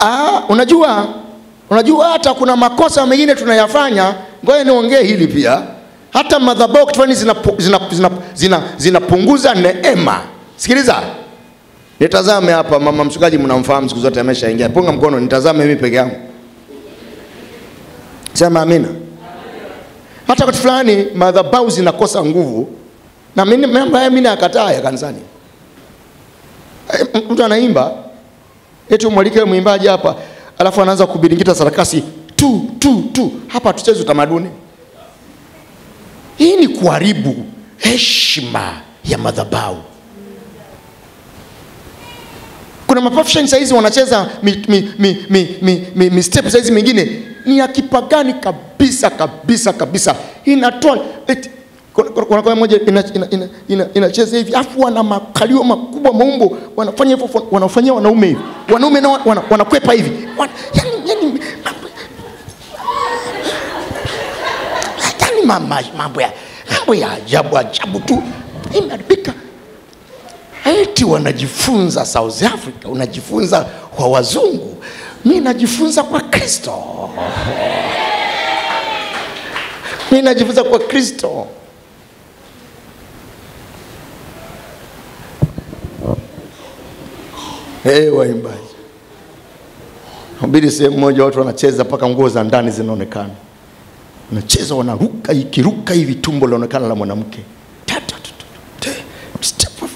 Ah, unajua unajua hata kuna makosa mengine tunayafanya. Ngoja niongee hili pia, hata madhabahu kitufani zinapunguza zina, zina- zina- zina- zina neema. Sikiliza, nitazame hapa. Mama mchungaji, mnamfahamu siku zote, ameshaingia. Punga mkono, nitazame mimi peke yangu. Sema amina. Hata wakati fulani madhabahu zinakosa nguvu, na mimi mambo haya mimi nakataa ya kanisani. Eh, Mtu anaimba eti umwalike mwimbaji hapa, alafu anaanza kubiringita sarakasi tu tu tu. Hapa tucheze utamaduni. Hii ni kuharibu heshima ya madhabahu. Kuna maprofession saizi wanacheza mi, mi, mi, mi, mi, mi, mi step saizi mingine ni ya kipagani kabisa kabisa kabisa, inatoa kuna- kuna moja inacheza ina, ina, ina, inacheza hivi afu wana makalio makubwa maumbo wanafanya hivyo wanafanyia wanaume hivi. Wanaume na wana, wanakwepa hivi. Yani, yani, mama, mambo ya mambo ya ajabu ajabu tu. Imeharibika. Eti wanajifunza South Africa, unajifunza kwa wazungu, mi najifunza kwa Kristo, mi najifunza kwa Kristo. Hey, waimbaji. Hubiri sehemu moja, watu wanacheza mpaka nguo za ndani zinaonekana, wanacheza wanaruka, ikiruka hivi tumbo linaonekana la mwanamke.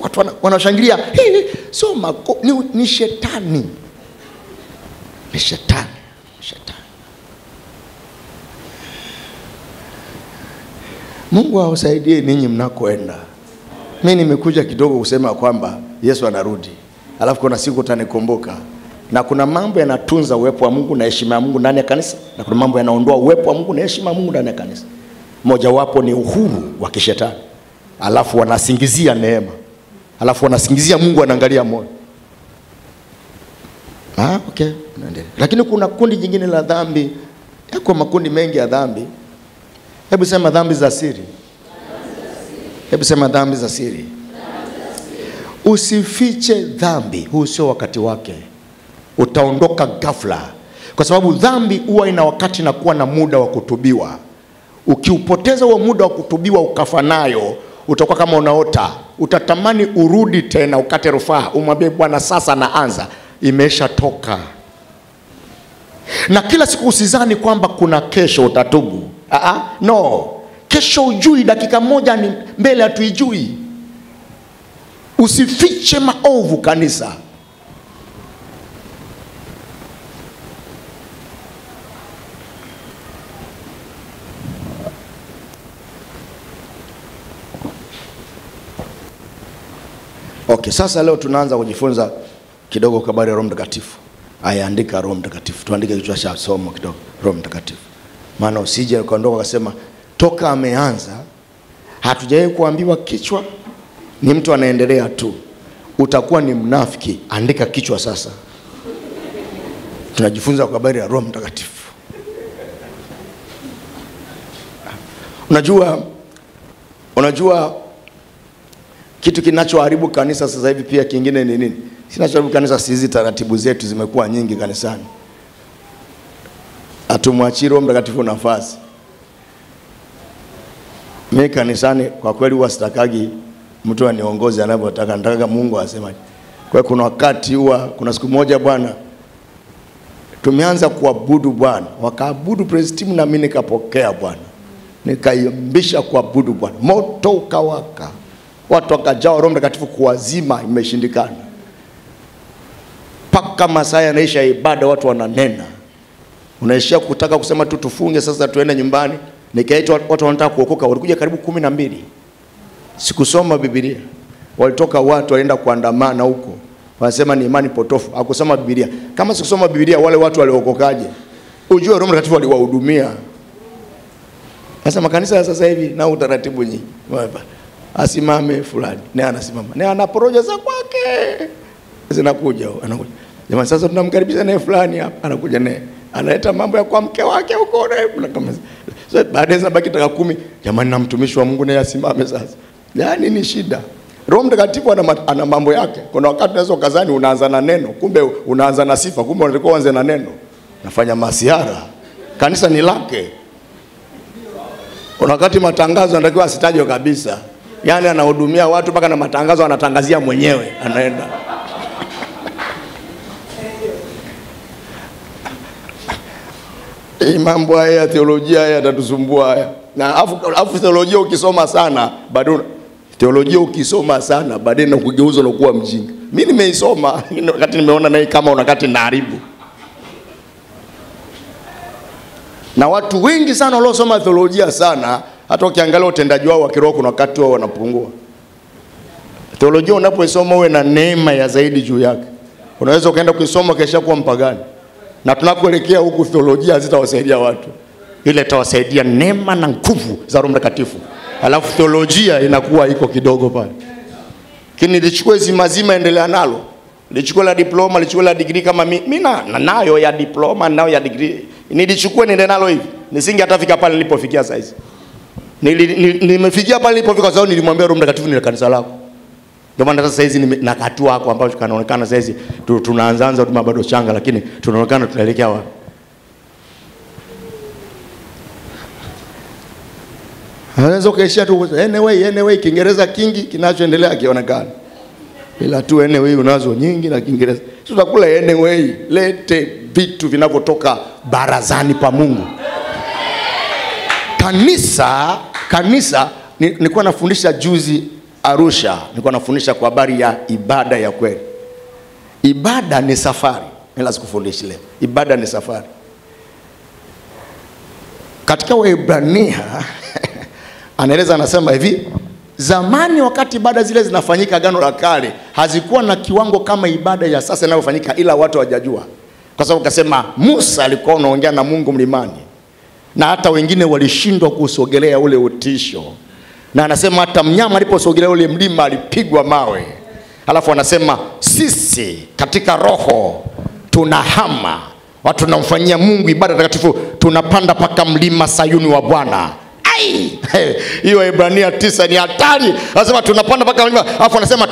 Watu wanashangilia. Hii, sio mako, ni, ni shetani. Ni shetani shetani. Mungu awasaidie ninyi mnakoenda. Mimi nimekuja kidogo kusema kwamba yesu anarudi alafu kuna siku utanikumbuka. Na kuna mambo yanatunza uwepo wa mungu na heshima ya mungu ndani ya kanisa na kuna mambo yanaondoa uwepo wa mungu na heshima ya mungu ndani ya kanisa. Mojawapo ni uhuru wa kishetani. Alafu wanasingizia neema. Alafu wanasingizia mungu anaangalia moyo. Ah, okay. Naendelea. lakini kuna kundi jingine la dhambi. Yako makundi mengi ya dhambi. Hebu sema dhambi za siri. Hebu sema dhambi za siri usifiche dhambi huu sio wakati wake. Utaondoka ghafla. Kwa sababu dhambi huwa ina wakati na kuwa na muda wa kutubiwa. Ukiupoteza huo muda wa kutubiwa ukafa nayo utakuwa kama unaota. Utatamani urudi tena ukate rufaa. Umwambie bwana sasa naanza. Imeshatoka na kila siku usizani kwamba kuna kesho utatubu. Aa, no. Kesho ujui dakika moja ni mbele hatuijui usifiche maovu kanisa. Okay sasa leo tunaanza kujifunza kidogo kwa habari ya roho mtakatifu. Ayaandika roho mtakatifu. Tuandike kichwa cha somo kidogo roho mtakatifu. Maana usije ukaondoka ukasema toka ameanza hatujawahi kuambiwa kichwa ni mtu anaendelea tu. Utakuwa ni mnafiki. Andika kichwa sasa. Tunajifunza kwa habari ya roho mtakatifu. Unajua unajua kitu kinachoharibu kanisa sasa hivi pia kingine ni nini? Kinachoharibu kanisa si hizi taratibu zetu zimekuwa nyingi kanisani. Hatumwachii roho mtakatifu nafasi. Mi kanisani kwa kweli huwa sitakagi mtu aniongoze anavyotaka nataka mungu asemaje kwa kuna wakati huwa kuna siku moja bwana tumeanza kuabudu bwana. Wakaabudu praise team na mimi nikapokea bwana. Nikaimbisha kuabudu bwana. Moto ukawaka. Watu wakajaa roho mtakatifu kuwazima imeshindikana. Mpaka masaa yanaisha ibada watu wananena. Unaishia kutaka kusema tu tufunge sasa tuende nyumbani. Nikaitwa watu wanataka kuokoka. Walikuja karibu kumi na mbili sikusoma bibilia walitoka watu walienda kuandamana huko. Wanasema ni imani potofu. Akusoma bibilia kama sikusoma bibilia wale watu waliokokaje? Ujue roho mtakatifu aliwahudumia. Sasa makanisa ya sasa hivi na utaratibu nyingi asimame fulani. Naye anasimama. Naye ana anaporoja za kwake. Zinakuja. Anakuja. Jamani sasa tunamkaribisha naye fulani hapa. Anakuja naye. Analeta mambo ya kwa mke wake huko. Naye baadaye zinabaki taka kumi. Jamani na mtumishi wa Mungu naye asimame sasa yani ni shida Roho Mtakatifu ana, ana mambo yake. Kuna wakati unaweza ukazani unaanza na neno, kumbe unaanza na sifa, kumbe unatakiwa uanze na neno. Nafanya masiara, kanisa ni lake. Kuna wakati matangazo anatakiwa asitajwe kabisa, yaani anahudumia watu mpaka na matangazo anatangazia mwenyewe, anaenda Hii mambo haya ya theolojia haya yatatusumbua haya. Na afu, afu theolojia ukisoma sana bado theolojia ukisoma sana baadaye na kugeuza na kuwa mjinga. Mimi nimeisoma wakati nimeona naye kama unakati naharibu. Na watu wengi sana waliosoma theolojia sana, hata ukiangalia utendaji wao wa kiroho kuna wakati wao wanapungua. Theolojia unapoisoma uwe na neema ya zaidi juu yake. Unaweza ukaenda kuisoma kesha kuwa mpagani na tunakoelekea huku theolojia zitawasaidia watu, ile itawasaidia neema na nguvu za Roho Mtakatifu, alafu theolojia inakuwa iko kidogo pale. Lakini lichukue zima zima, endelea nalo, lichukue la diploma, lichukue la degree kama mi, mi na, na nayo ya diploma nayo ya degree, nilichukue niende nalo hivi, nisinge hatafika pale nilipofikia saa nili, nimefikia pale nilipofika kwa sababu nilimwambia Roho Mtakatifu ni kanisa lako. Ndio maana sasa hizi nime- na katua hako ambacho kanaonekana sasa hizi tunaanzaanza huduma bado changa, lakini tunaonekana tunaelekea wapi? Unaweza ukaishia tu anyway, anyway, Kiingereza kingi kinachoendelea kionekana, ila tu anyway unazo nyingi na Kiingereza Tutakula utakula anyway. Lete vitu vinavyotoka barazani pa Mungu. Kanisa kanisa ni- nilikuwa nafundisha juzi Arusha, nilikuwa nafundisha kwa habari ya ibada ya kweli. Ibada ni safari, ila sikufundisha leo. Ibada ni safari. Katika Waebrania anaeleza, anasema hivi, zamani wakati ibada zile zinafanyika Agano la Kale hazikuwa na kiwango kama ibada ya sasa inayofanyika, ila watu hawajajua, kwa sababu kasema Musa alikuwa anaongea na Mungu mlimani na hata wengine walishindwa kusogelea ule utisho, na anasema hata mnyama aliposogelea ule mlima alipigwa mawe. Alafu anasema sisi katika roho tunahama watu tunamfanyia Mungu ibada takatifu, tunapanda mpaka mlima Sayuni wa Bwana. Ai, hiyo ibrania tisa ni hatari. Anasema tunapanda mpaka mlima, afu anasema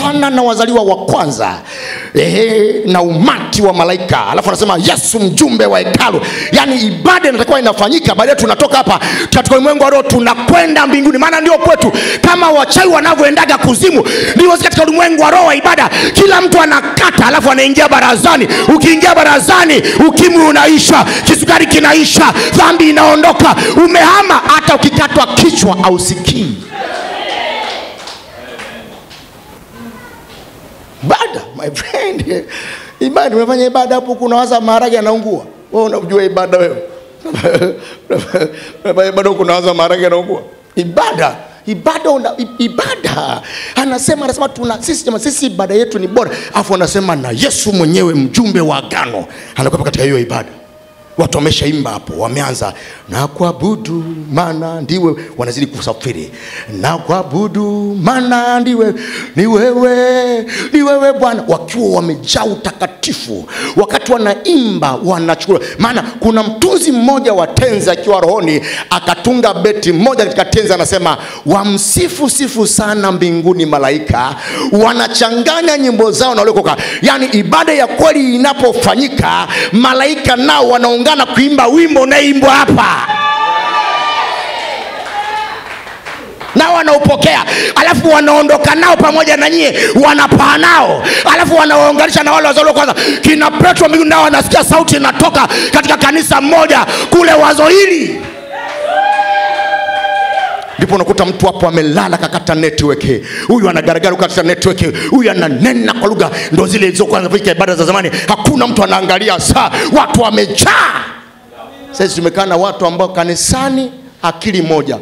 tunakutana na wazaliwa wa kwanza ehe, na umati wa malaika, alafu anasema Yesu mjumbe wa hekalu. Yani ibada inatakiwa inafanyika, baadaye tunatoka hapa katika ulimwengu wa roho tunakwenda mbinguni, maana ndio kwetu. Kama wachawi wanavyoendaga kuzimu, ndivyo katika ulimwengu wa roho wa ibada, kila mtu anakata, alafu anaingia barazani. Ukiingia barazani, ukimwi unaisha, kisukari kinaisha, dhambi inaondoka, umehama. Hata ukikatwa kichwa ausikii. Ibada, my friend, ibada. Unafanya ibada hapo, kuna wasa maharage yanaungua. Wewe unajua ibada wewe? Ibada kuna unawaza maharage yanaungua. Ibada ibada una, ibada anasema anasema tuna sisi jamaa sisi ibada yetu ni bora afu anasema na Yesu mwenyewe mjumbe wa agano anakuwa katika hiyo ibada watu wameshaimba hapo wameanza na kuabudu maana ndiwe wanazidi kusafiri na kuabudu maana ndiwe ni wewe ni wewe bwana. Wakiwa wamejaa utakatifu wakati wanaimba wanachukua. Maana kuna mtunzi mmoja wa tenzi akiwa rohoni akatunga beti mmoja katika tenzi anasema wamsifu sifu sana mbinguni malaika wanachanganya nyimbo zao na waliokoka. Yani ibada ya kweli inapofanyika malaika nao wanaungana kuimba wimbo unaimbwa hapa. Nao wanaupokea. Alafu wanaondoka nao pamoja na nyie wanapaa nao. Alafu wanawaunganisha na wale wazalio kwanza. Kina petro mbingu, nao wanasikia sauti inatoka katika kanisa mmoja kule wazo hili ndipo unakuta mtu hapo amelala kakata network. Huyu anagaragara kakata network. Huyu ananena kwa lugha. Ndo zile zilizokuwa zinafanyika ibada za zamani. Hakuna mtu anaangalia saa. Watu wamejaa sasa tumekaa na watu ambao kanisani akili moja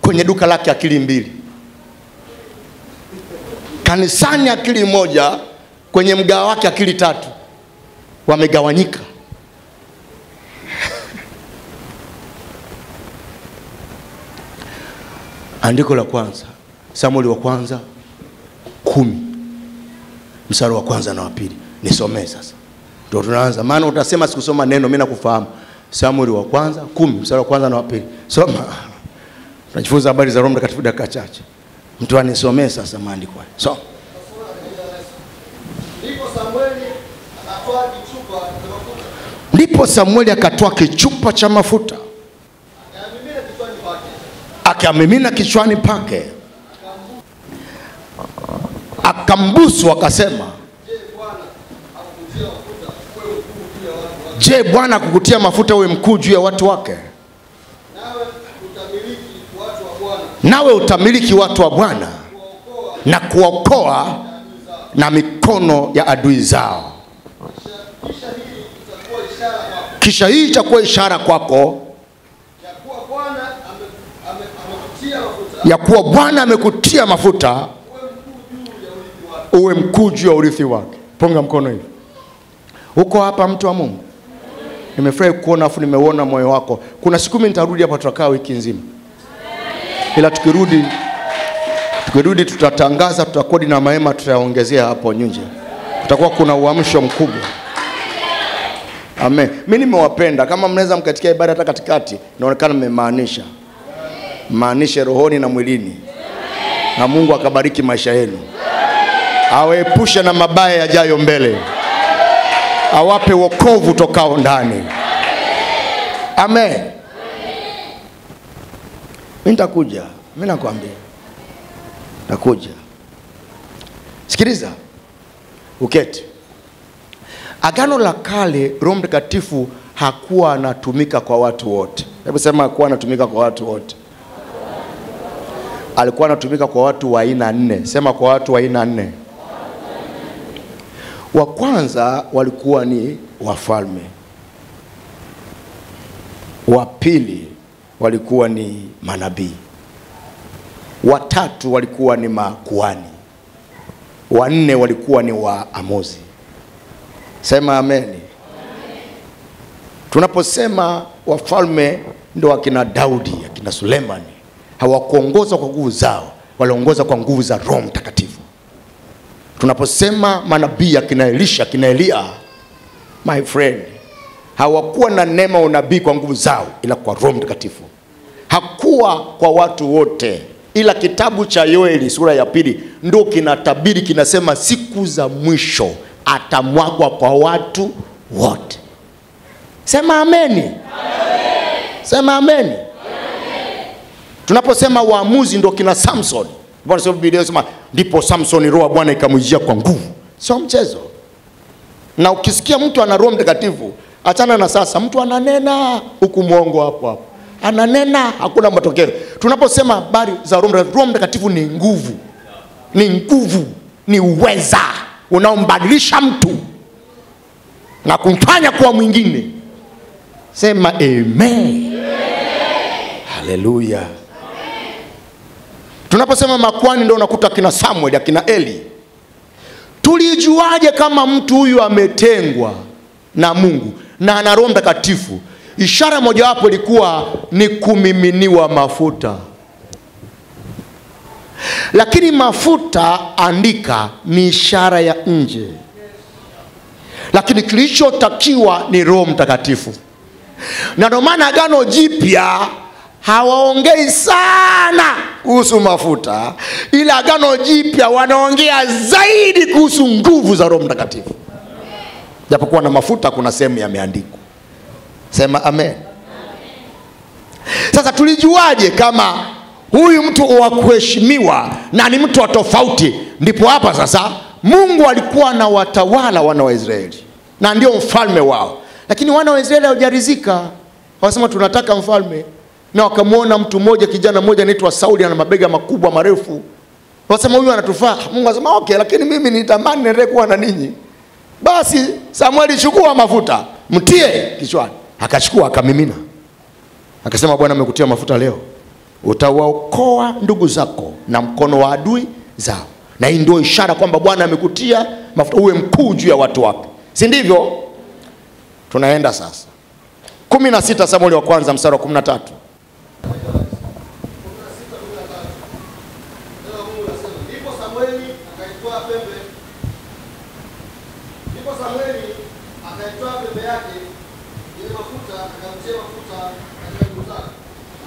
kwenye duka lake akili mbili. Kanisani akili moja kwenye mgawa wake akili tatu. Wamegawanyika. Andiko la kwanza samueli wa kwanza kumi. Msara wa kwanza na wa pili. Nisomee sasa. Ndio tunaanza. Maana utasema sikusoma neno mimi nakufahamu samueli wa kwanza kumi. Mstari wa kwanza na wa pili. Soma. Tunajifunza habari za roho mtakatifu dakika chache. Mtu anisomee sasa maandiko haya. So, Ndipo Samueli akatoa kichupa cha mafuta. Akamimina kichwani pake, akambusu akasema, Je, Bwana akukutia mafuta uwe mkuu juu ya watu wake? Je, Bwana kukutia mafuta uwe mkuu juu ya watu wake, Nawe utamiliki watu wa Bwana, na kuokoa na mikono ya adui zao. kisha hii itakuwa ishara kwako ya kuwa Bwana ame- ame- amekutia mafuta ya kuwa Bwana amekutia mafuta uwe mkuu juu ya urithi wake. uwe mkuu juu ya urithi wake. Punga mkono hivi. Uko hapa mtu wa Mungu, nimefurahi kuona, afu nimeuona moyo wako. Kuna siku mimi nitarudi hapa, tutakaa wiki nzima, ila tukirudi tukirudi tutatangaza, tutakodi na mahema tutayaongezea hapo nje, kutakuwa kuna uamsho mkubwa. Amen. Mimi nimewapenda, kama mnaweza mkatikia ibada hata katikati, inaonekana mmemaanisha, maanishe rohoni na mwilini, na Mungu akabariki maisha yenu. Awaepushe na mabaya yajayo mbele, awape wokovu tokao ndani. Amen. Mimi nitakuja, mimi nakwambia, takuja Sikiliza, uketi. Agano la Kale, Roho Mtakatifu hakuwa anatumika kwa watu wote. Hebu sema, hakuwa anatumika kwa watu wote alikuwa anatumika kwa watu wa aina nne. Sema kwa watu wa aina nne. Wa kwanza walikuwa ni wafalme, wa pili walikuwa ni manabii, watatu walikuwa ni makuani, wanne walikuwa ni waamuzi. Sema ameni. Tunaposema wafalme ndo akina Daudi, akina Sulemani, hawakuongoza kwa nguvu zao, waliongoza kwa nguvu za Roho Mtakatifu. Tunaposema manabii akina Elisha, akina Elia, my friend, hawakuwa na neema unabii kwa nguvu zao, ila kwa Roho Mtakatifu. Hakuwa kwa watu wote, ila kitabu cha Yoeli sura ya pili ndio kinatabiri, kinasema siku za mwisho atamwagwa kwa watu wote. Sema ameni. Sema ameni. Tunaposema waamuzi ndio kina Samson. Bwana sababu Biblia inasema ndipo Samson roho Bwana ikamwijia kwa nguvu. Sio mchezo. Na ukisikia mtu ana roho mtakatifu, achana na sasa, mtu ananena huku mwongo hapo hapo. Ananena hakuna matokeo. Tunaposema habari za roho mtakatifu, roho mtakatifu ni nguvu. Ni nguvu, ni uweza unaombadilisha mtu na kumfanya kuwa mwingine. Sema amen. Haleluya. Tunaposema makwani ndio unakuta akina Samuel, akina Eli. Tulijuaje kama mtu huyu ametengwa na Mungu na ana Roho Mtakatifu? Ishara mojawapo ilikuwa ni kumiminiwa mafuta. Lakini mafuta, andika, ni ishara ya nje, lakini kilichotakiwa ni Roho Mtakatifu na ndio maana Agano Jipya hawaongei sana kuhusu mafuta, ila Agano Jipya wanaongea zaidi kuhusu nguvu za Roho Mtakatifu, japokuwa na mafuta kuna sehemu yameandikwa. Sema amen. Sasa tulijuaje kama huyu mtu wa kuheshimiwa na ni mtu wa tofauti? Ndipo hapa sasa Mungu alikuwa na watawala wana wa Israeli na ndio mfalme wao, lakini wana wa Israeli hawajarizika, wasema tunataka mfalme, na wakamwona mtu mmoja, kijana mmoja anaitwa Sauli, ana mabega makubwa marefu, wasema huyu anatufaa. Mungu asema okay, lakini mimi nitamani niendelee kuwa na ninyi. Basi Samueli, chukua mafuta mtie kichwani. Akachukua akamimina, akasema Bwana amekutia mafuta leo, utawaokoa ndugu zako na mkono wa adui zao. Na hii ndio ishara kwamba Bwana amekutia mafuta uwe mkuu juu ya watu wake, si ndivyo? Tunaenda sasa kumi na sita Samueli wa kwanza mstari wa kumi na tatu. Neno la Mungu linasema, ndipo Samueli akaitwaa pembe, ndipo Samueli pembe yake ile mafuta, akamtia mafuta katika zake,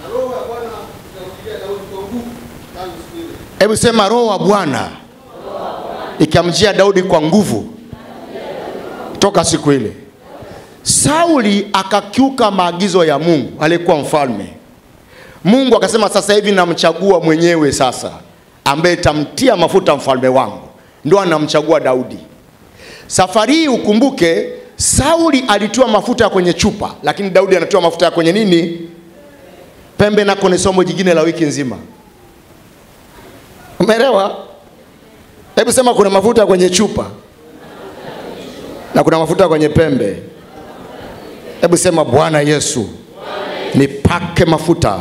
na roho ya Bwana ikamjia Daudi kwa nguvu, tangu siku ile Hebu sema roho wa Bwana ikamjia Daudi kwa nguvu toka siku ile. Sauli akakiuka maagizo ya Mungu alikuwa mfalme. Mungu akasema sasa hivi namchagua mwenyewe sasa, ambaye tamtia mafuta mfalme wangu, ndo anamchagua Daudi. Safari hii ukumbuke, Sauli alitua mafuta kwenye chupa, lakini Daudi anatua mafuta kwenye nini? Pembe. Nako ni somo jingine la wiki nzima. Umeelewa? Hebu sema kuna mafuta kwenye chupa na kuna mafuta kwenye pembe. Hebu sema Bwana Yesu, nipake mafuta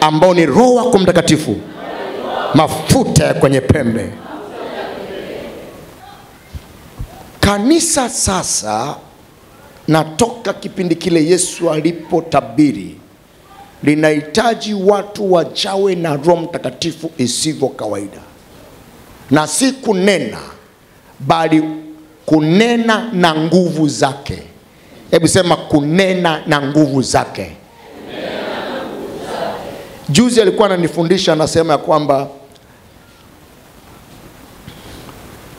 ambao ni Roho wako Mtakatifu, mafuta ya kwenye pembe. Kanisa sasa, natoka kipindi kile Yesu alipotabiri linahitaji watu wajawe na Roho Mtakatifu isivyo kawaida, na si kunena, bali kunena na nguvu zake. Hebu sema kunena na nguvu zake. Juzi alikuwa ananifundisha, anasema ya kwamba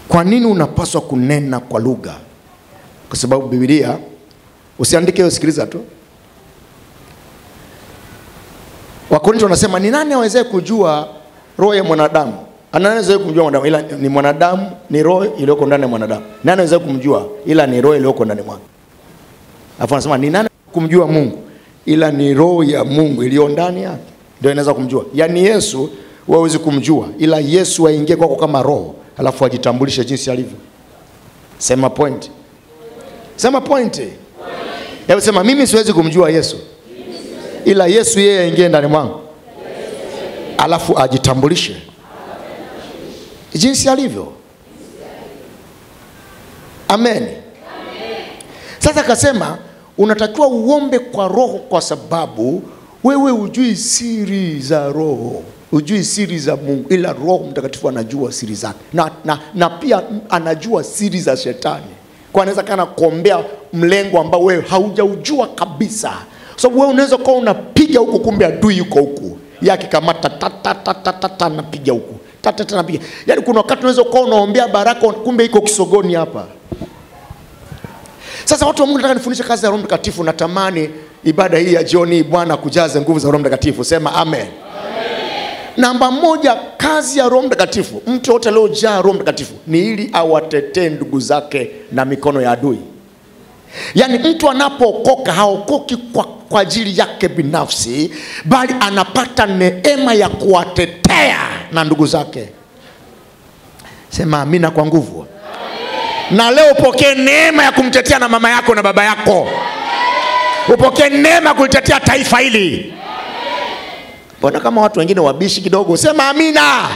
kwa nini unapaswa kunena kwa lugha, kwa sababu Biblia, usiandike hiyo, sikiliza tu Wakorintho wanasema ni nani awezaye kujua roho ya mwanadamu? Nani awezaye kumjua mwanadamu? Ila ni mwanadamu, ni roho iliyoko ndani ya mwanadamu. Nani awezaye kumjua? Ila ni roho iliyoko ndani mwake. Alafu anasema ni nani kumjua Mungu? Ila ni roho ya Mungu iliyo ndani yake ndio inaweza kumjua. Yaani Yesu wawezi kumjua, ila Yesu aingie kwako kama roho, alafu ajitambulishe jinsi alivyo. Sema point. Sema point. Hebu sema mimi siwezi kumjua Yesu ila Yesu yeye aingie ndani mwangu, alafu ajitambulishe jinsi alivyo. Amen. Sasa akasema unatakiwa uombe kwa roho, kwa sababu wewe hujui siri za roho, hujui siri za Mungu, ila Roho Mtakatifu anajua siri zake. Na, na, na pia anajua siri za shetani, kwa anaweza kana kuombea mlengo ambao wewe haujaujua kabisa. Sababu so, wewe unaweza kuwa unapiga huku, kumbe adui yuko huku, tatatatata napiga huku. Tatata napiga. Yaani kuna wakati unaweza kuwa unaombea baraka, kumbe iko kisogoni hapa. Sasa watu wa Mungu, nataka nifundishe kazi ya Roho Mtakatifu. Natamani ibada hii ya jioni, Bwana kujaze nguvu za Roho Mtakatifu. Sema amen, amen. Namba moja, kazi ya Roho Mtakatifu, mtu yote aliyojaa Roho Mtakatifu ni ili awatetee ndugu zake na mikono ya adui. Yaani mtu anapookoka haokoki kwa, kwa ajili yake binafsi, bali anapata neema ya kuwatetea na ndugu zake. Sema amina kwa nguvu. Na leo pokee neema ya kumtetea na mama yako na baba yako, upokee neema kulitetea taifa hili. Mbona kama watu wengine wabishi kidogo? Sema amina.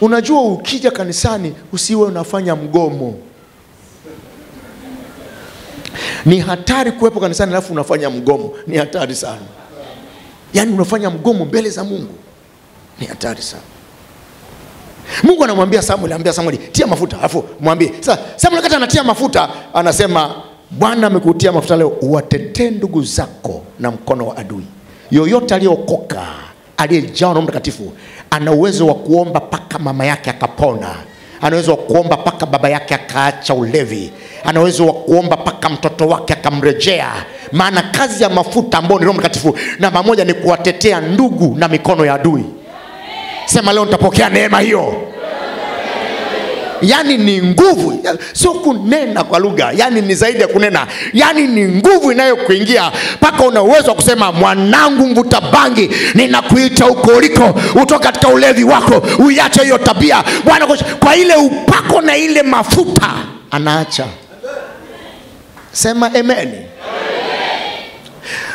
Unajua, ukija kanisani usiwe unafanya mgomo ni hatari kuwepo kanisani alafu unafanya mgomo, ni hatari sana. Yaani unafanya mgomo mbele za Mungu, ni hatari sana. Mungu anamwambia Samuel, ambia Samuel tia mafuta, alafu mwambie sasa. Samuel kata anatia mafuta, anasema Bwana amekutia mafuta leo, uwatetee ndugu zako na mkono wa adui. Yoyote aliyeokoka aliyejawa na Mtakatifu ana uwezo wa kuomba mpaka mama yake akapona ana uwezo wa kuomba mpaka baba yake akaacha ulevi, ana uwezo wa kuomba mpaka mtoto wake akamrejea. Maana kazi ya mafuta ambayo ni Roho Mtakatifu namba moja ni kuwatetea ndugu na mikono ya adui. Sema leo nitapokea neema hiyo. Yaani ni nguvu, sio kunena kwa lugha, yani ni zaidi ya kunena, yani ni nguvu inayokuingia mpaka una uwezo wa kusema, mwanangu mvuta bangi, ninakuita huko uliko, utoka katika ulevi wako, uiache hiyo tabia. Bwana kwa ile upako na ile mafuta anaacha. Sema amen.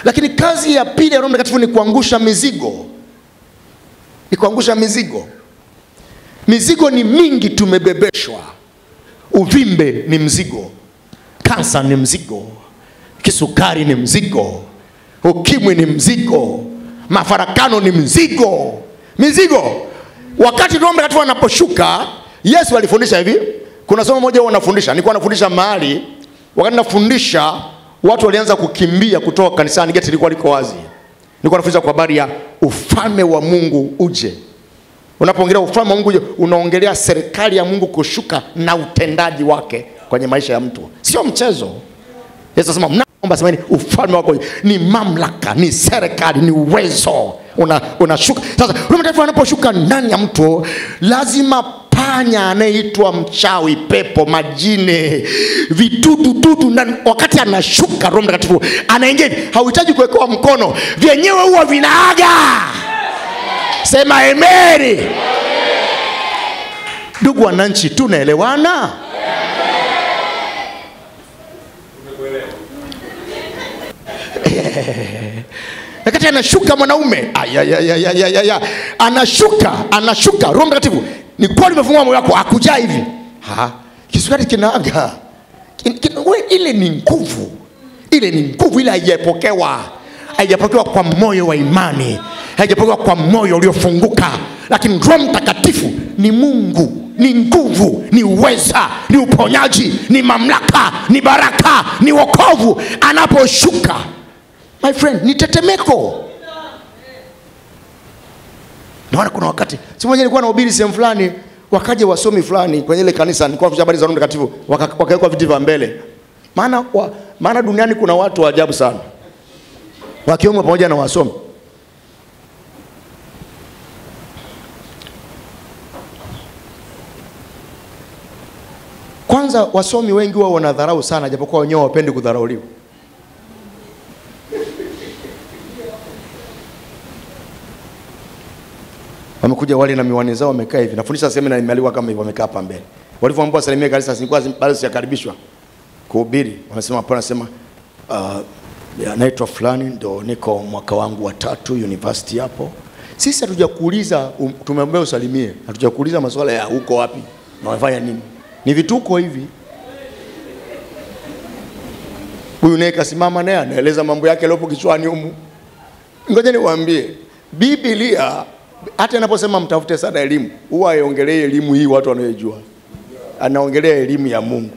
Lakini kazi ya pili ya Roho Mtakatifu ni kuangusha mizigo, ni kuangusha mizigo. Mizigo ni mingi, tumebebeshwa. Uvimbe ni mzigo, kansa ni mzigo, kisukari ni mzigo, ukimwi ni mzigo, mafarakano ni mzigo, mizigo. Wakati Roho Mtakatifu anaposhuka, Yesu alifundisha hivi. Kuna somo moja huwa anafundisha nilikuwa nafundisha mahali, wakati nafundisha watu walianza kukimbia kutoka kanisani, geti lilikuwa liko wazi. nilikuwa nafundisha kwa habari ya ufalme wa mungu uje unapoongelea ufalme wa mungu unaongelea serikali ya mungu kushuka na utendaji wake kwenye maisha ya mtu. Sio mchezo. Yesu asema mnaomba semeni ufalme wako ni mamlaka ni serikali ni uwezo. Unashuka. una- sasa roho mtakatifu anaposhuka ndani ya mtu lazima panya anayeitwa mchawi pepo majine vidudududu ndani wakati anashuka roho mtakatifu anaingia hauhitaji kuwekewa mkono vyenyewe huwa vinaaga sema emeri ndugu wananchi tunaelewana? Wakati anashuka mwanaume ayayayayayaya anashuka anashuka. Roho mtakatifu ni kweli umefungua moyo wako? Akujaa hivi. Kisukari kinaaga. Kin- kin- ile ni nguvu. Ile ni nguvu ile haijapokewa. Haijapokewa kwa moyo wa imani haijapokewa kwa moyo uliofunguka lakini roho mtakatifu ni mungu ni nguvu ni uweza ni uponyaji ni mamlaka ni baraka ni wokovu. Anaposhuka my friend ni tetemeko. Naona kuna wakati si moja nilikuwa nahubiri sehemu fulani wakaja wasomi fulani kwenye ile kanisa nilikuwa nafundisha habari za roho mtakatifu waka- wakawekwa viti vya mbele. Maana maana duniani kuna watu wa ajabu sana wakiwemo pamoja na wasomi kwanza wasomi wengi wao wanadharau sana japokuwa wenyewe wapendi kudharauliwa. Wamekuja wale na miwani zao wamekaa hivi. Nafundisha semina nimealikwa kama hivi wamekaa hapa mbele. Walivyoambiwa salimia kanisa sikuwa bado sijakaribishwa kuhubiri. Wanasema hapana sema uh, naitwa fulani ndo niko mwaka wangu wa tatu university hapo. Sisi hatujakuuliza um, tumeambiwa usalimie. Hatujakuuliza masuala ya uko wapi na wamefanya nini ni vituko hivi. Huyu naye kasimama naye anaeleza mambo yake yaliyopo kichwani humu. Ngoja niwaambie biblia hata inaposema mtafute sana elimu huwa aiongelee elimu hii watu wanaoijua anaongelea elimu ya mungu.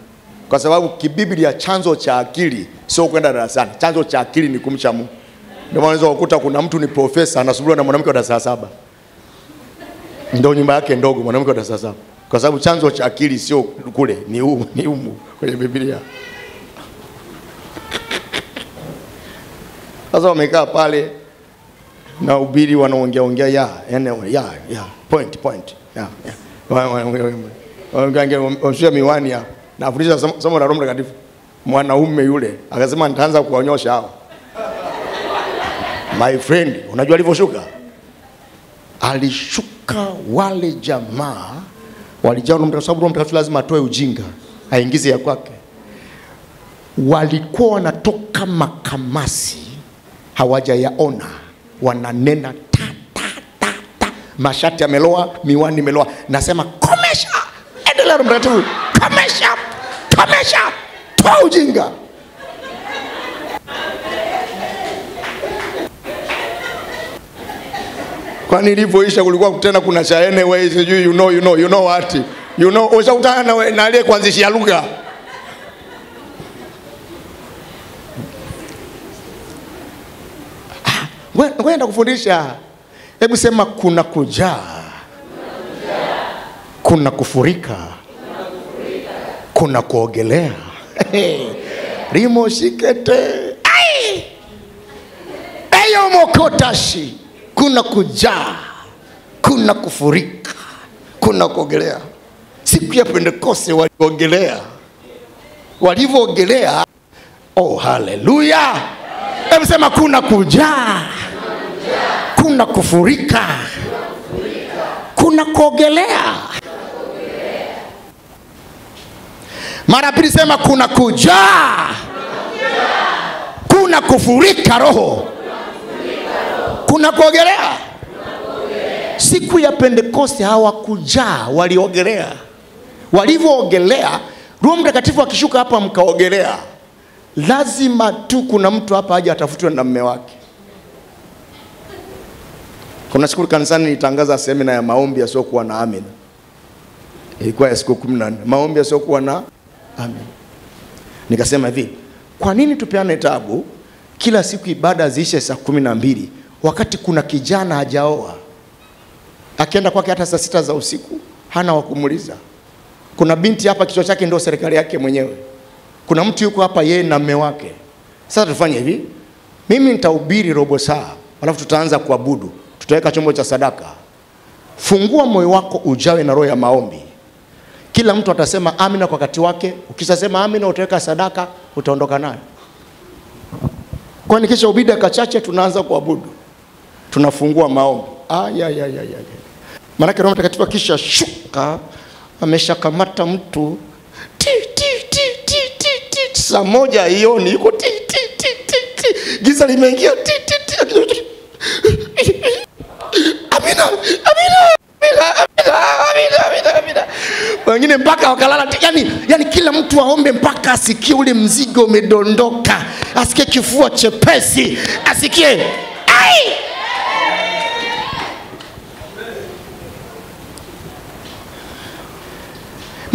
Kwa sababu kibiblia chanzo cha akili sio kwenda darasani. Chanzo cha akili ni kumcha mungu. Ndio maana unaweza kukuta kuna mtu ni profesa anasubiriwa na mwanamke wa darasa saba. Ndio nyumba yake ndogo mwanamke wa darasa saba kwa sababu chanzo cha akili sio kule ni humu, ni humu kwenye biblia. Sasa wamekaa pale na ubiri wanaongea ongea ya yani ya ya point point ya ya. Wa- wa- wa- wa- wanaongea miwani ya nafundisha somo la Roho Mtakatifu. Mwanaume yule akasema nitaanza kuwanyosha hao. My friend unajua alivyoshuka? Alishuka wale jamaa walijaa Roho Mtakatifu sababu Roho Mtakatifu lazima atoe ujinga aingize ya kwake. Walikuwa wanatoka makamasi hawajayaona wananena ta, ta, ta, ta. mashati yameloa miwani imeloa. Nasema komesha! Endelea Roho mtakatifu. Komesha! Komesha! Toa ujinga kwani ilivyoisha kulikuwa tena kuna cha anyway sijui you know, you know, you know what? You know ushakutana na, na aliye kuanzishia lugha Ngoja ngoja kufundisha. Hebu sema kuna kujaa, kuna kufurika, kuna kuogelea. Rimo shikete. Ai! Eyo mokotashi, kuna kujaa, kuna kufurika, kuna kuogelea. Siku ya Pentekoste waliogelea, walivyoogelea, oh haleluya! Hebu sema kuna kujaa, kuna kufurika, kuna kuogelea. Mara pili sema kuna kujaa, kuna kufurika roho, kuna kuogelea. Siku ya Pentekoste hawakujaa, waliogelea. Walivyoogelea, Roho Mtakatifu akishuka hapa, mkaogelea lazima tu kuna mtu hapa aje atafutwe na mme wake. Kuna siku kanisani nitangaza semina ya maombi yasiokuwa na amen, ilikuwa ya siku kumi na nne maombi yasiokuwa na amen. Nikasema hivi, kwa nini tupeane tabu kila siku ibada ziishe saa kumi na mbili wakati kuna kijana hajaoa, akienda kwake hata saa sita za usiku hana wa kumuliza. Kuna binti hapa kichwa chake ndio serikali yake mwenyewe. Kuna mtu yuko hapa yeye na mme wake. Sasa tufanye hivi, mimi nitahubiri robo saa, alafu tutaanza kuabudu, tutaweka chombo cha sadaka. Fungua moyo wako ujawe na roho ya maombi. Kila mtu atasema amina kwa wakati wake. Ukishasema amina, utaweka sadaka, utaondoka nayo. Kwani kisha ubidi kachache, tunaanza kuabudu, tunafungua maombi. Maanake Roho Mtakatifu akisha shuka ameshakamata mtu ti, ti, ti, ti, ti, ti. Saa moja ioni yuko ti, ti, ti, ti, ti. Giza limeingia ti, ti, ti. Amina, amina. Wengine mpaka wakalala yani, yani kila mtu aombe mpaka asikie ule mzigo umedondoka, asikie kifua chepesi, asikie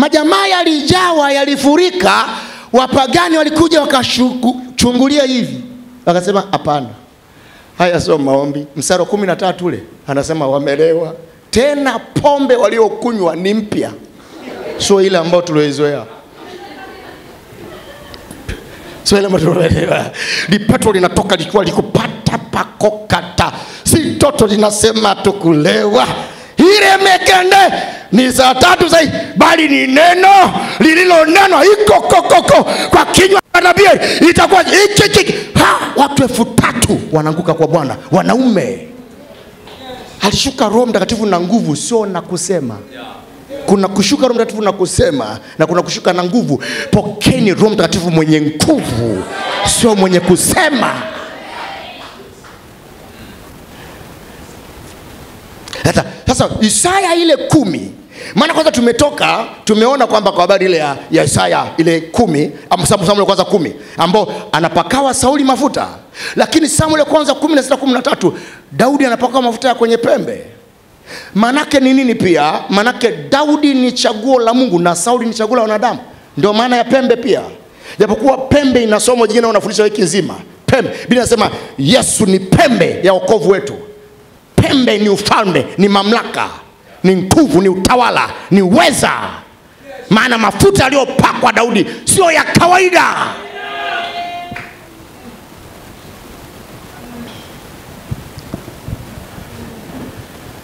majamaa yalijawa yalifurika. Wapagani walikuja wakachungulia hivi. Wakasema hapana. Haya sio maombi. Msara wa kumi na tatu ule anasema wamelewa. Tena pombe waliokunywa ni mpya. Sio ile ambayo tulioizoea. Lipato linatoka likiwa likupata pakokata si toto linasema tukulewa ile mekende ni saa tatu sai bali ni neno lililonenwa iko kokoko kwa kinywa cha nabii itakuwa hiki hiki. Watu elfu tatu wanaanguka kwa bwana wanaume. Alishuka roho mtakatifu na nguvu sio na kusema. Kuna kushuka roho mtakatifu na kusema na kuna kushuka na nguvu. Pokeni roho mtakatifu mwenye nguvu sio mwenye kusema sasa, isaya ile kumi maana kwanza tumetoka tumeona kwamba kwa habari ile ya, ya isaya ile kumi ama Samu- samuel kwanza kumi ambao anapakawa sauli mafuta. Lakini samuel kwanza kumi na sita kumi na tatu daudi anapakawa mafuta ya kwenye pembe. Manake ni nini pia? Manake daudi ni chaguo la mungu na sauli ni chaguo la wanadamu. Ndio maana ya pembe pia. Japokuwa pembe ina somo jingine unafundisha wiki nzima. Pembe. Bili nasema yesu ni pembe ya okovu wetu pembe ni ufalme ni mamlaka ni nguvu ni utawala ni uweza. Maana mafuta aliyopakwa daudi sio ya kawaida.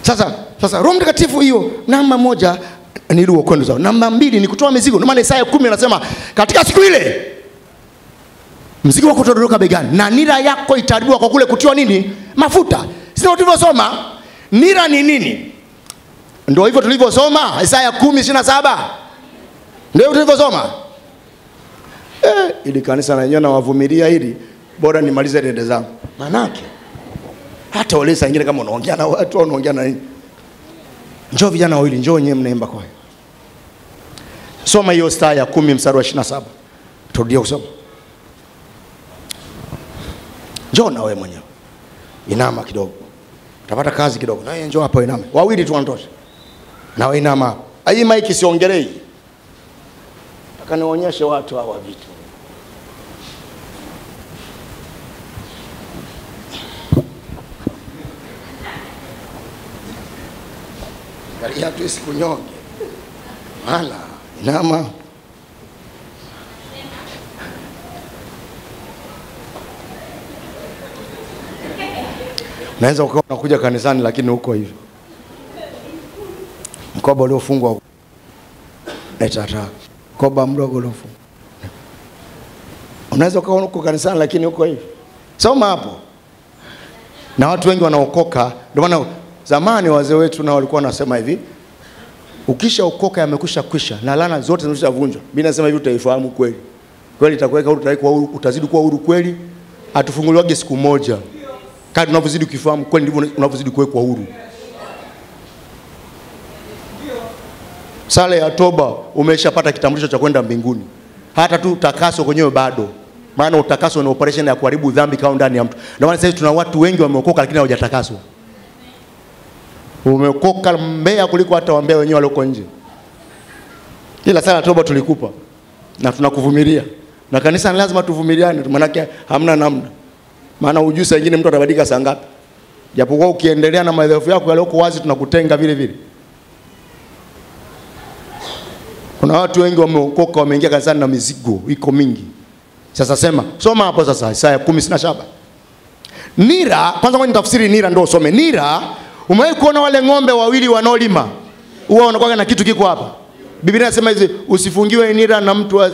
Sasa sasa roho mtakatifu hiyo namba moja ni zao. namba mbili ni kutoa mizigo. Ndio maana isaya kumi anasema katika siku ile mzigo wako utadondoka begani na nira yako itaharibiwa kwa kule kutiwa nini? Mafuta sio tulivyosoma nira ni nini? Ndio hivyo tulivyosoma isaya kumi ishirini na saba. Ndio hivyo tulivyosoma? Eh, ili kanisa lenyewe nawavumilia hili bora nimalize dende zangu. Manake hata wale saa ingine kama unaongea na watu au unaongea na nini. Njoo vijana wawili njoo nyewe mnaimba kwaya. Soma hiyo staa ya kumi mstari wa ishirini na saba. Turudia kusoma. Njoo na wewe mwenyewe. Inama kidogo utapata kazi kidogo. Na njoo hapo iname. Wawili tu wanatosha na wewe inama hapo. Hii maiki siongelei. Nataka nionyeshe watu hawa vitu. Angalia tu isikunyonge maana inama naweza ukawa unakuja kanisani lakini huko hivyo. Mkoba uliofungwa letata mkoba mdogo uliofungwa. Unaweza ukawa huko kanisani lakini huko hivyo. Soma hapo. Na watu wengi wanaokoka. Ndio maana zamani wazee wetu nao walikuwa wanasema hivi ukisha ukoka yamekusha kwisha na laana zote zimeshavunjwa mimi nasema hivi utaifahamu kweli. Kweli itakuweka huru huru utazidi kuwa huru kweli. Atufunguliwage siku moja kadri unavyozidi ukifahamu kweli ndivyo unavyozidi kuwekwa huru. Sala ya toba umeshapata kitambulisho cha kwenda mbinguni. Hata tu utakaso kwenyewe bado. Maana utakaso ni operation ya kuharibu dhambi kao ndani ya mtu. Ndio maana sasa tuna watu wengi wameokoka lakini hawajatakaswa. Umeokoka mbea kuliko hata wambea wenyewe walioko nje. Ila sala ya toba tulikupa na tunakuvumilia. Na kanisa ni lazima tuvumiliane maanake hamna namna maana ujui saa nyingine mtu atabadilika saa ngapi japokuwa ukiendelea na madhaifu yako yaliyoko wazi tunakutenga vile vile. Kuna watu wengi wameokoka, wameingia kanisani na mizigo iko mingi. Sasa sema, soma hapo sasa Isaya kumi sina shaba. Nira, kwanza ngoja nitafsiri nira ndio usome. Nira, umewahi kuona wale ng'ombe wawili wanaolima? Huwa wanakuwa na kitu kiko hapa. Biblia inasema hizi usifungiwe nira na mtu wa...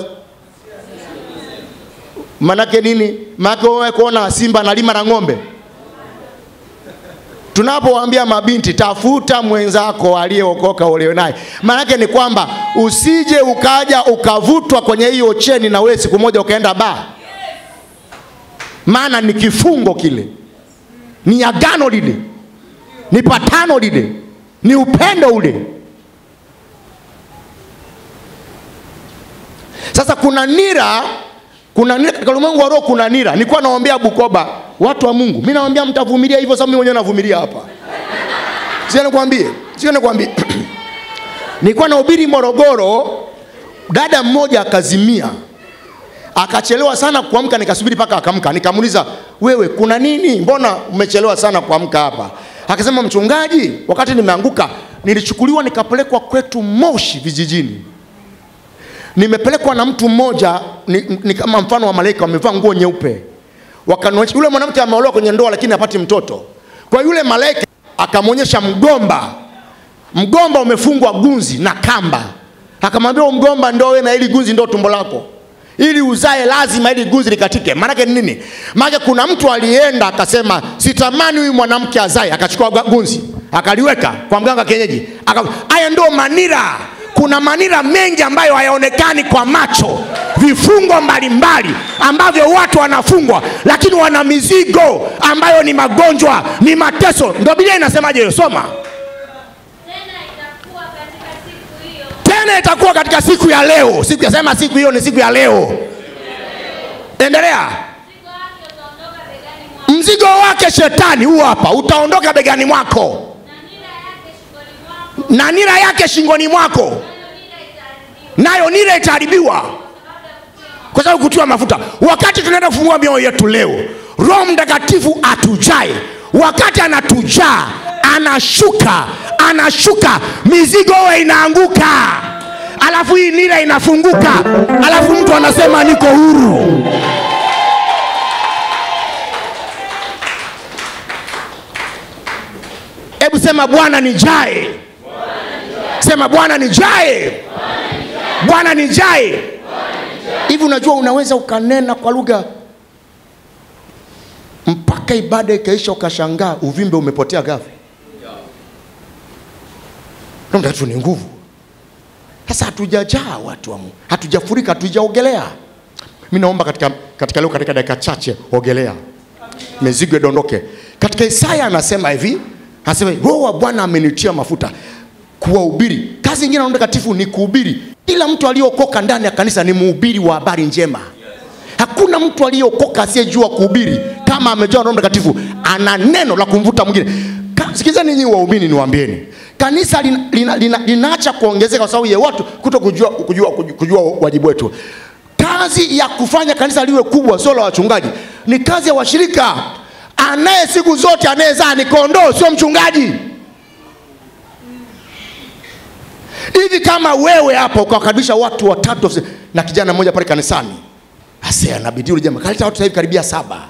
Manake nini? Manake wewe kuona simba analima na ng'ombe. Tunapowaambia mabinti tafuta mwenzako aliyeokoka ulio naye, maanake ni kwamba usije ukaja ukavutwa kwenye hiyo cheni na wewe siku moja ukaenda ba maana ni kifungo kile, ni agano lile, ni patano lile, ni upendo ule. Sasa kuna nira, kuna nira katika ulimwengu wa roho, kuna nira. Nilikuwa naombea Bukoba, watu wa Mungu, mimi nawaambia mtavumilia hivyo, sababu mimi mwenyewe navumilia hapa. Sio nikwambie, sio nikwambie. Nilikuwa nahubiri Morogoro, dada mmoja akazimia, akachelewa sana kuamka, nikasubiri mpaka akamka. Nikamuuliza, wewe kuna nini? Mbona umechelewa sana kuamka hapa? Akasema, mchungaji, wakati nimeanguka nilichukuliwa nikapelekwa kwetu Moshi vijijini nimepelekwa na mtu mmoja ni, ni kama mfano wa malaika wamevaa nguo nyeupe. Wakanionyesha yule mwanamke ameolewa kwenye ndoa lakini hapati mtoto. Kwa yule malaika akamwonyesha mgomba. Mgomba umefungwa gunzi na kamba. Akamwambia mgomba ndo wewe na ili gunzi ndo tumbo lako. Ili uzae lazima ili gunzi likatike. Maanake ni nini? Maanake kuna mtu alienda akasema sitamani huyu mwanamke azae. Akachukua gunzi akaliweka kwa mganga kienyeji. Haya ndio manira kuna manira mengi ambayo hayaonekani kwa macho. Vifungo mbalimbali ambavyo watu wanafungwa lakini wana mizigo ambayo ni magonjwa ni mateso. Ndio biblia inasemaje? Hiyo soma. Tena itakuwa katika siku ya leo. Siku siku hiyo ni siku ya leo. Endelea. Mzigo wake shetani huu hapa. Utaondoka begani mwako na nira yake shingoni mwako, nayo nira itaharibiwa. Kwa sababu kutiwa mafuta. Wakati tunaenda kufungua mioyo yetu leo roho mtakatifu atujae. Wakati anatujaa anashuka anashuka. Mizigo we inaanguka. Alafu hii nira inafunguka. Alafu mtu anasema niko huru. Hebu sema bwana nijae sema bwana nijae. Bwana nijae. Hivi unajua unaweza ukanena kwa lugha mpaka ibada ikaisha ukashangaa uvimbe umepotea Roho Mtakatifu ni nguvu. Sasa hatujajaa watu wamu hatujafurika hatujaogelea. Mi naomba katika, katika leo katika dakika chache ogelea. Mizigo idondoke. Katika isaya anasema hivi anasema roho wa bwana amenitia mafuta kuwahubiri. Kazi nyingine ya Roho mtakatifu ni kuhubiri. Kila mtu aliyokoka ndani ya kanisa ni mhubiri wa habari njema. Hakuna mtu aliyokoka asiyejua kuhubiri. Kama amejaa roho mtakatifu ana neno la kumvuta mwingine. Sikizeni nyinyi waumini niwaambieni. Kanisa linaacha lina, lina, lina, kuongezeka kwa sababu ya watu kuto kujua, kujua, kujua, kujua wajibu wetu. Kazi ya kufanya kanisa liwe kubwa sio la wachungaji. Ni kazi ya washirika. Anaye siku zote anayezaa ni kondoo sio mchungaji hivi kama wewe hapa ukawakaribisha watu watatu na kijana mmoja pale kanisani. Ase anabidi yule jamaa. Kaleta watu sasa hivi karibia saba.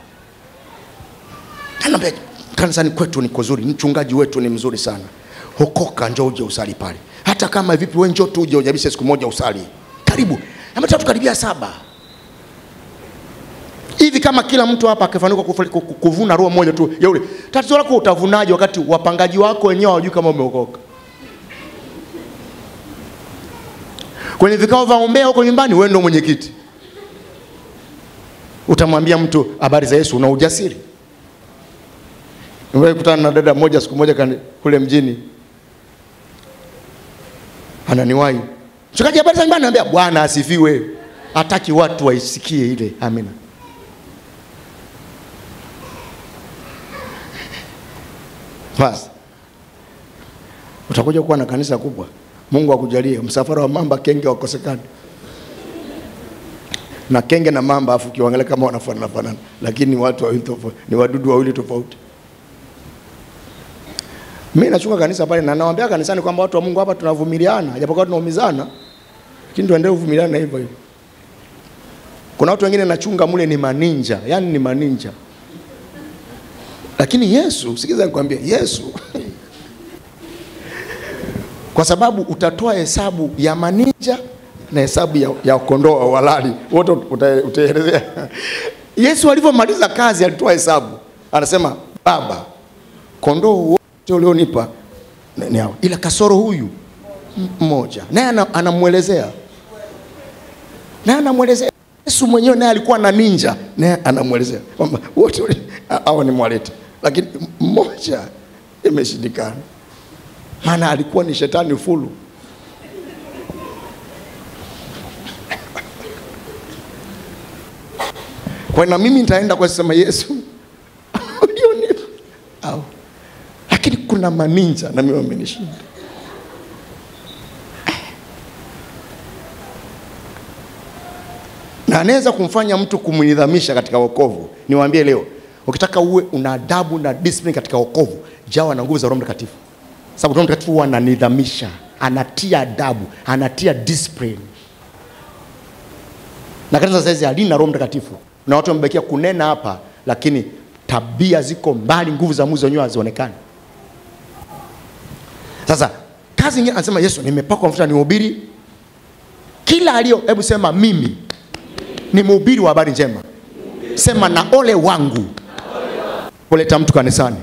Anambia kanisani kwetu ni kuzuri mchungaji wetu ni mzuri sana. Hokoka njoo uje usali pale. Hata kama vipi wewe njoo tu uje ujabisha siku moja usali. Karibu. Ameleta watu karibia saba. Hivi kama kila mtu hapa akifanikiwa kuvuna roho moja tu ya ule tatizo lako utavunaje wakati wapangaji wako wenyewe hawajui kama umeokoka kwenye vikao vya ombea huko nyumbani wewe ndio mwenyekiti. Utamwambia mtu habari za yesu una ujasiri? Kutana na dada mmoja siku moja kani- kule mjini. Ananiwahi. Mchungaji habari za nyumbani? Naambia bwana asifiwe. Hataki watu waisikie ile. Amina. Basi. Utakuja kuwa na kanisa kubwa mungu akujalie msafara wa mamba kenge wakosekani na kenge na mamba afu ukiangalia kama wanafanana fanana lakini ni watu wawili tofauti ni wadudu wawili tofauti Mimi nachunga kanisa pale na nawaambia kanisani kwamba watu wa Mungu hapa tunavumiliana, japokuwa tunaumizana, lakini tuendelee kuvumiliana hivyo hivyo. Kuna watu wengine nachunga mule ni maninja, yani ni maninja. Lakini Yesu, sikiza nikwambie, Yesu kwa sababu utatoa hesabu ya maninja na hesabu ya, ya kondoo wa walali. Wote uta- utaelezea. Yesu alivyomaliza kazi alitoa hesabu, anasema Baba, kondoo wote ulionipa ni- ila kasoro huyu mmoja, naye ana- anamwelezea. Naye anamwelezea. Yesu mwenyewe naye alikuwa na ninja, naye anamwelezea kwamba wote hawa ni mwaleta, lakini mmoja imeshindikana, maana alikuwa ni shetani fulu. Kwa na mimi nitaenda kwa sema Yesu au, lakini kuna maninja na mimi wamenishinda. na anaweza kumfanya mtu kumnidhamisha katika wokovu. Niwaambie leo, ukitaka uwe una adabu na discipline katika wokovu, jawa na nguvu za Roho Mtakatifu, sababu Roho Mtakatifu huwa ananidhamisha, anatia adabu, anatia discipline. Na kanisa saizi halina Roho Mtakatifu, na watu wamebakia kunena hapa, lakini tabia ziko mbali, nguvu za Mungu zenyewe hazionekani. Sasa kazi nyingine anasema Yesu, nimepakwa mafuta nihubiri kila aliyo, hebu sema mimi ni mhubiri wa habari njema. Sema na ole wangu kuleta mtu kanisani.